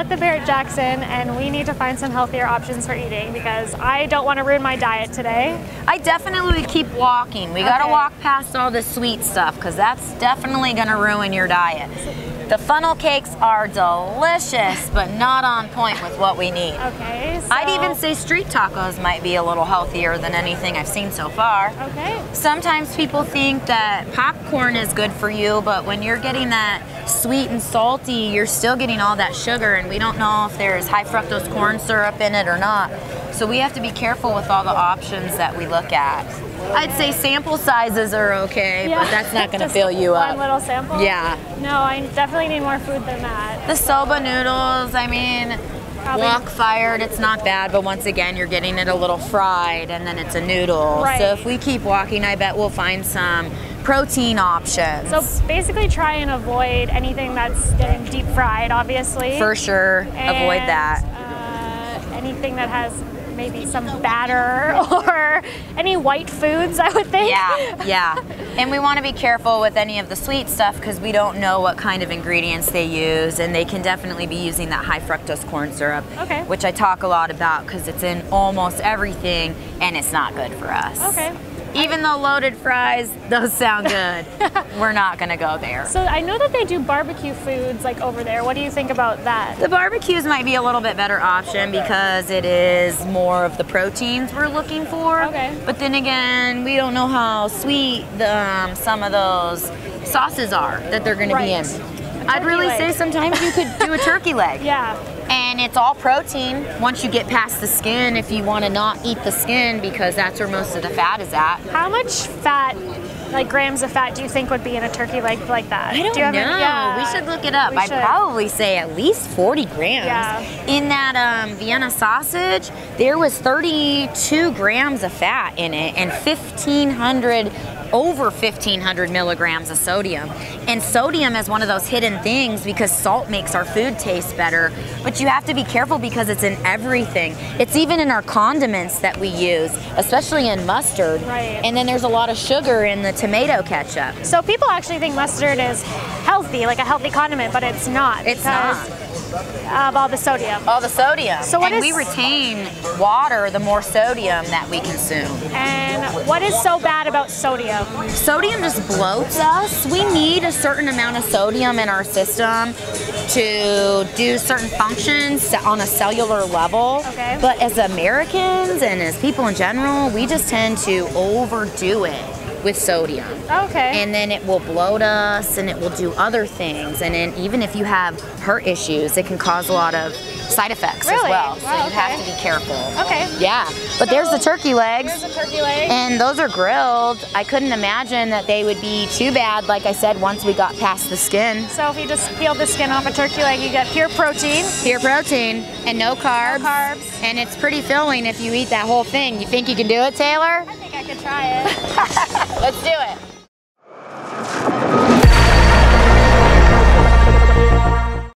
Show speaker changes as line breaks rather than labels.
at the Barrett Jackson and we need to find some healthier options for eating because I don't want to ruin my diet today.
I definitely would keep walking. We gotta walk past all the sweet stuff because that's definitely gonna ruin your diet. The funnel cakes are delicious, but not on point with what we need.
Okay. So,
I'd even say street tacos might be a little healthier than anything I've seen so far.
Okay.
Sometimes people think that popcorn is good for you, but when you're getting that sweet and salty, you're still getting all that sugar, and we don't know if there's high fructose corn syrup in it or not. So we have to be careful with all the options that we look at. I'd say sample sizes are okay,
Yeah.
but that's not going to fill you
One
up.
One little sample.
Yeah.
No, I definitely need more food than that.
The soba noodles, I mean,
Probably-
wok fired, it's not bad, but once again, you're getting it a little fried and then it's a noodle.
Right.
So if we keep walking, I bet we'll find some protein options.
So basically, try and avoid anything that's getting deep fried, obviously.
For sure, avoid that.
Uh, anything that has maybe some batter or any white foods, I would think.
Yeah, yeah. And we want to be careful with any of the sweet stuff because we don't know what kind of ingredients they use, and they can definitely be using that high fructose corn syrup,
Okay.
which I talk a lot about because it's in almost everything, and it's not good for us.
Okay.
Even though loaded fries, those sound good, we're not gonna go there.
So I know that they do barbecue foods like over there. What do you think about that?
The barbecues might be a little bit better option because it is more of the proteins we're looking for.
Okay.
But then again, we don't know how sweet the, um, some of those sauces are that they're gonna be in.
Right.
I'd really
leg.
say sometimes you could do a turkey leg.
Yeah.
And it's all protein once you get past the skin if you want to not eat the skin because that's where most of the fat is at.
How much fat, like grams of fat, do you think would be in a turkey leg like that?
I don't
do you have
know.
any- yeah.
We should look it up. I'd probably say at least 40 grams.
Yeah.
In that um, Vienna sausage, there was 32 grams of fat in it and 1,500, over 1,500 milligrams of sodium. And sodium is one of those hidden things because salt makes our food taste better. But you have to be careful because it's in everything. It's even in our condiments that we use, especially in mustard.
Right.
And then there's a lot of sugar in the tomato ketchup.
So people actually think mustard is healthy, like a healthy condiment, but it's not.
It's
because Of all the sodium.
All the sodium.
So what
and
is-
we retain water the more sodium that we consume.
And what is so bad about sodium?
Sodium just bloats us. We need a certain amount of sodium in our system to do certain functions on a cellular level.
Okay.
But as Americans and as people in general, we just tend to overdo it with sodium.
Okay.
and then it will bloat us and it will do other things and then even if you have heart issues it can cause a lot of side effects as
Really?
well so
Wow,
you have to be careful
okay.
yeah but there's the turkey legs
There's a turkey leg.
and those are grilled i couldn't imagine that they would be too bad like i said once we got past the skin
so if you just peel the skin off a turkey leg, you get pure protein.
pure protein and no carbs,
carbs.
and it's pretty filling if you eat that whole thing you think you can do it taylor
I think I could try it.
let's do it